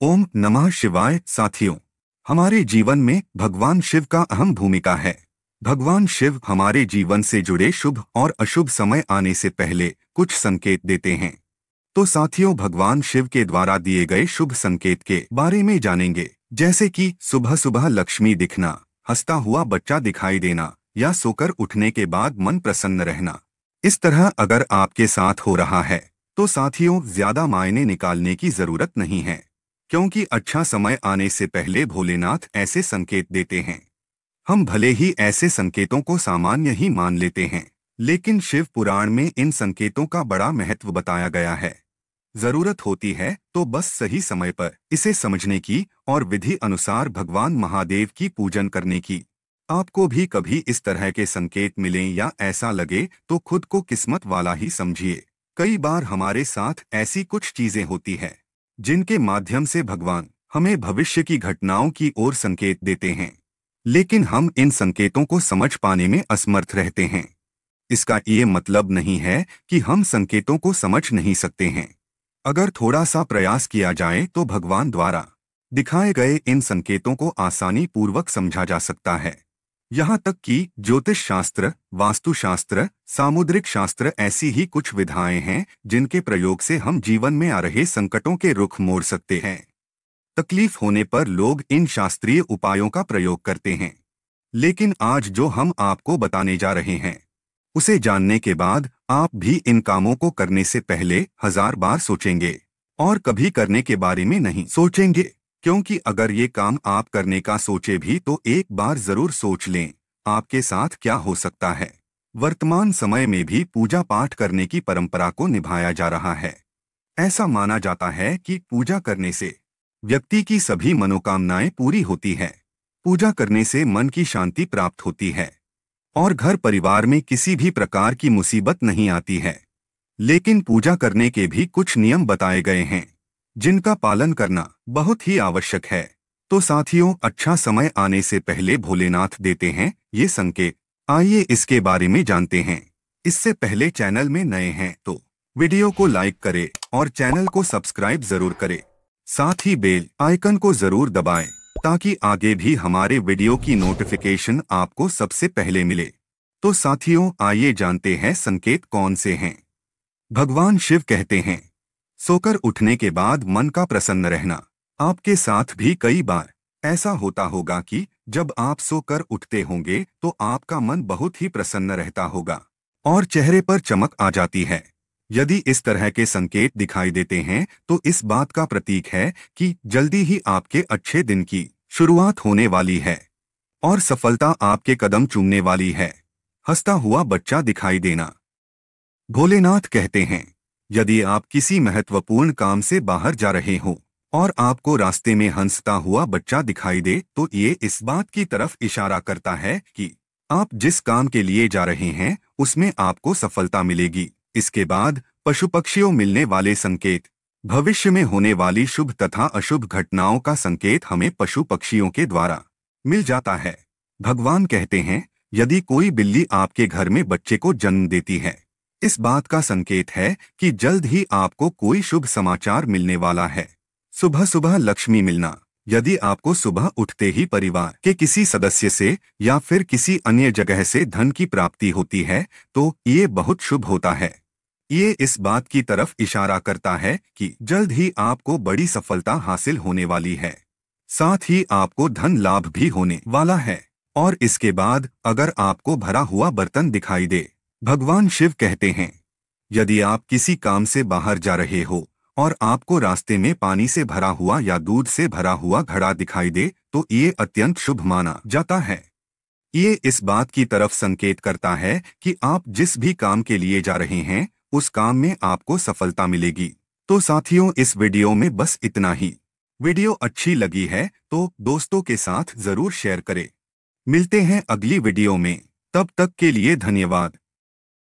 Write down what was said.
ओम नमः शिवाय साथियों, हमारे जीवन में भगवान शिव का अहम भूमिका है। भगवान शिव हमारे जीवन से जुड़े शुभ और अशुभ समय आने से पहले कुछ संकेत देते हैं। तो साथियों, भगवान शिव के द्वारा दिए गए शुभ संकेत के बारे में जानेंगे। जैसे कि सुबह सुबह लक्ष्मी दिखना, हंसता हुआ बच्चा दिखाई देना या सोकर उठने के बाद मन प्रसन्न रहना। इस तरह अगर आपके साथ हो रहा है तो साथियों, ज़्यादा मायने निकालने की ज़रूरत नहीं है। क्योंकि अच्छा समय आने से पहले भोलेनाथ ऐसे संकेत देते हैं। हम भले ही ऐसे संकेतों को सामान्य ही मान लेते हैं, लेकिन शिव पुराण में इन संकेतों का बड़ा महत्व बताया गया है। ज़रूरत होती है तो बस सही समय पर इसे समझने की और विधि अनुसार भगवान महादेव की पूजन करने की। आपको भी कभी इस तरह के संकेत मिलें या ऐसा लगे तो खुद को किस्मत वाला ही समझिए। कई बार हमारे साथ ऐसी कुछ चीज़ें होती है। जिनके माध्यम से भगवान हमें भविष्य की घटनाओं की ओर संकेत देते हैं। लेकिन हम इन संकेतों को समझ पाने में असमर्थ रहते हैं। इसका ये मतलब नहीं है कि हम संकेतों को समझ नहीं सकते हैं। अगर थोड़ा सा प्रयास किया जाए तो भगवान द्वारा दिखाए गए इन संकेतों को आसानी पूर्वक समझा जा सकता है। यहाँ तक कि ज्योतिष शास्त्र, वास्तुशास्त्र, सामुद्रिक शास्त्र ऐसी ही कुछ विधाएँ हैं, जिनके प्रयोग से हम जीवन में आ रहे संकटों के रुख मोड़ सकते हैं। तकलीफ़ होने पर लोग इन शास्त्रीय उपायों का प्रयोग करते हैं। लेकिन आज जो हम आपको बताने जा रहे हैं, उसे जानने के बाद आप भी इन कामों को करने से पहले हज़ार बार सोचेंगे, और कभी करने के बारे में नहीं सोचेंगे। क्योंकि अगर ये काम आप करने का सोचे भी तो एक बार ज़रूर सोच लें, आपके साथ क्या हो सकता है। वर्तमान समय में भी पूजा पाठ करने की परंपरा को निभाया जा रहा है। ऐसा माना जाता है कि पूजा करने से व्यक्ति की सभी मनोकामनाएँ पूरी होती है। पूजा करने से मन की शांति प्राप्त होती है, और घर परिवार में किसी भी प्रकार की मुसीबत नहीं आती है। लेकिन पूजा करने के भी कुछ नियम बताए गए हैं। जिनका पालन करना बहुत ही आवश्यक है। तो साथियों अच्छा समय आने से पहले भोलेनाथ देते हैं ये संकेत। आइए इसके बारे में जानते हैं। इससे पहले चैनल में नए हैं तो वीडियो को लाइक करें और चैनल को सब्सक्राइब ज़रूर करें। साथ ही बेल आइकन को ज़रूर दबाएँ ताकि आगे भी हमारे वीडियो की नोटिफिकेशन आपको सबसे पहले मिले। तो साथियों, आइए जानते हैं संकेत कौन से हैं। भगवान शिव कहते हैं सोकर उठने के बाद मन का प्रसन्न रहना। आपके साथ भी कई बार ऐसा होता होगा कि जब आप सोकर उठते होंगे तो आपका मन बहुत ही प्रसन्न रहता होगा और चेहरे पर चमक आ जाती है। यदि इस तरह के संकेत दिखाई देते हैं तो इस बात का प्रतीक है कि जल्दी ही आपके अच्छे दिन की शुरुआत होने वाली है और सफलता आपके कदम चूमने वाली है। हंसता हुआ बच्चा दिखाई देना। भोलेनाथ कहते हैं यदि आप किसी महत्वपूर्ण काम से बाहर जा रहे हो, और आपको रास्ते में हंसता हुआ बच्चा दिखाई दे तो ये इस बात की तरफ़ इशारा करता है कि आप जिस काम के लिए जा रहे हैं, उसमें आपको सफलता मिलेगी। इसके बाद पशु पक्षियों मिलने वाले संकेत। भविष्य में होने वाली शुभ तथा अशुभ घटनाओं का संकेत हमें पशु पक्षियों के द्वारा मिल जाता है। भगवान कहते हैं, यदि कोई बिल्ली आपके घर में बच्चे को जन्म देती है इस बात का संकेत है कि जल्द ही आपको कोई शुभ समाचार मिलने वाला है। सुबह सुबह लक्ष्मी मिलना। यदि आपको सुबह उठते ही परिवार के किसी सदस्य से या फिर किसी अन्य जगह से धन की प्राप्ति होती है तो ये बहुत शुभ होता है। ये इस बात की तरफ़ इशारा करता है कि जल्द ही आपको बड़ी सफलता हासिल होने वाली है। साथ ही आपको धन लाभ भी होने वाला है। और इसके बाद अगर आपको भरा हुआ बर्तन दिखाई दे भगवान शिव कहते हैं, यदि आप किसी काम से बाहर जा रहे हो और आपको रास्ते में पानी से भरा हुआ या दूध से भरा हुआ घड़ा दिखाई दे तो ये अत्यंत शुभ माना जाता है। ये इस बात की तरफ़ संकेत करता है कि आप जिस भी काम के लिए जा रहे हैं, उस काम में आपको सफलता मिलेगी। तो साथियों, इस वीडियो में बस इतना ही। वीडियो अच्छी लगी है तो दोस्तों के साथ ज़रूर शेयर करें। मिलते हैं अगली वीडियो में। तब तक के लिए धन्यवाद।